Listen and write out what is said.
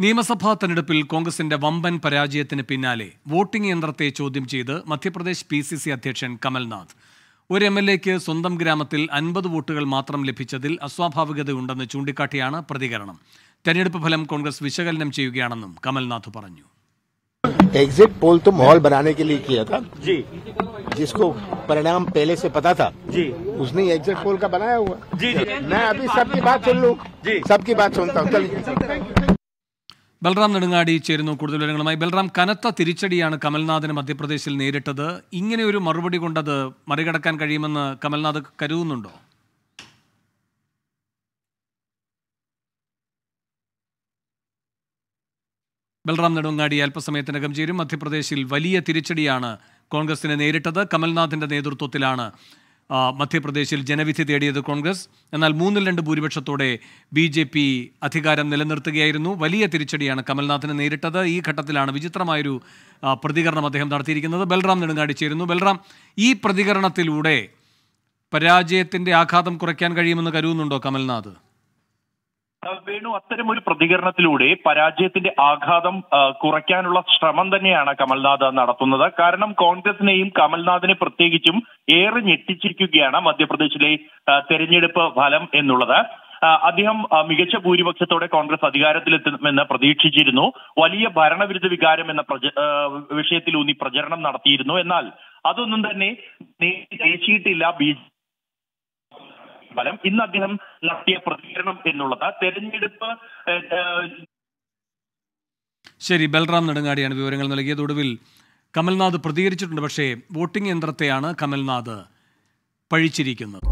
നിയമസഭാ തെരഞ്ഞെടുപ്പിൽ കോൺഗ്രസിന്റെ വമ്പൻ പരാജയത്തിന് പിന്നാലെ വോട്ടിംഗ് യന്ത്രത്തെ ചോദ്യം ചെയ്ത് മധ്യപ്രദേശ് പി സി സി അധ്യക്ഷൻ കമൽനാഥ് ഒരു എം എൽ എക്ക് സ്വന്തം ഗ്രാമത്തിൽ അൻപത് വോട്ടുകൾ മാത്രം ലഭിച്ചതിൽ അസ്വാഭാവികതയുണ്ടെന്ന് ചൂണ്ടിക്കാട്ടിയാണ് പ്രതികരണം തെരഞ്ഞെടുപ്പ് ഫലം കോൺഗ്രസ് വിശകലനം ചെയ്യുകയാണെന്നും കമൽനാഥ് പറഞ്ഞു एग्जिट पोल तो माहौल बनाने के लिए किया था जी जिसको परिणाम पहले से पता था जी उसने एग्जिट पोल का बनाया हुआ जी जी मैं अभी सबकी बात सुन लूं जी। सबकी बात सुनता हूँ चलिए ബൽറാം നെടുങ്ങാടി ചേരുന്നു കൂടുതൽ വിവരങ്ങളുമായി. ബൽറാം കനത്ത തിരിച്ചടിയാണ് കമൽനാഥിന് മധ്യപ്രദേശിൽ നേരിട്ടത്. ഇങ്ങനെ ഒരു മറുപടി കൊണ്ടത് മറികടക്കാൻ കഴിയുമെന്ന് കമൽനാഥ് കരുതുന്നുണ്ടോ? ബൽറാം നെടുങ്ങാടി അല്പസമയത്തിനകം ചേരും. മധ്യപ്രദേശിൽ വലിയ തിരിച്ചടിയാണ് കോൺഗ്രസിനെ നേരിട്ടത്. കമൽനാഥിന്റെ നേതൃത്വത്തിലാണ് മധ്യപ്രദേശിൽ ജനവിധി തേടിയത് കോൺഗ്രസ്. എന്നാൽ മൂന്നിൽ രണ്ട് ഭൂരിപക്ഷത്തോടെ ബി ജെ പി അധികാരം നിലനിർത്തുകയായിരുന്നു. വലിയ തിരിച്ചടിയാണ് കമൽനാഥിനെ നേരിട്ടത്. ഈ ഘട്ടത്തിലാണ് വിചിത്രമായൊരു പ്രതികരണം അദ്ദേഹം നടത്തിയിരിക്കുന്നത്. ബൽറാം നെടുങ്ങാടി ചേരുന്നു. ബൽറാം ഈ പ്രതികരണത്തിലൂടെ പരാജയത്തിന്റെ ആഘാതം കുറയ്ക്കാൻ കഴിയുമെന്ന് കരുതുന്നുണ്ടോ കമൽനാഥ്? വേണു അത്തരം ഒരു പ്രതികരണത്തിലൂടെ പരാജയത്തിന്റെ ആഘാതം കുറയ്ക്കാനുള്ള ശ്രമം തന്നെയാണ് കമൽനാഥ് നടത്തുന്നത്. കാരണം കോൺഗ്രസിനെയും കമൽനാഥിനെ പ്രത്യേകിച്ചും ഏറെ ഞെട്ടിച്ചിരിക്കുകയാണ് മധ്യപ്രദേശിലെ തെരഞ്ഞെടുപ്പ് ഫലം എന്നുള്ളത്. അദ്ദേഹം മികച്ച ഭൂരിപക്ഷത്തോടെ കോൺഗ്രസ് അധികാരത്തിലെത്തുമെന്ന് പ്രതീക്ഷിച്ചിരുന്നു. വലിയ ഭരണവിരുദ്ധ വികാരം എന്ന വിഷയത്തിലൂന്നി പ്രചരണം നടത്തിയിരുന്നു. എന്നാൽ അതൊന്നും തന്നെ നേടിയിട്ടില്ല ബി ഫലം ഇന്ന് അദ്ദേഹം നടത്തിയ പ്രതികരണം എന്നുള്ളത്. തെരഞ്ഞെടുപ്പ് ശരി ബൽറാം നെടുങ്ങാടിയാണ് വിവരങ്ങൾ നൽകിയത്. ഒടുവിൽ കമൽനാഥ് പ്രതികരിച്ചിട്ടുണ്ട് പക്ഷേ വോട്ടിംഗ് യന്ത്രത്തെയാണ് കമൽനാഥ് പഴിച്ചിരിക്കുന്നത്.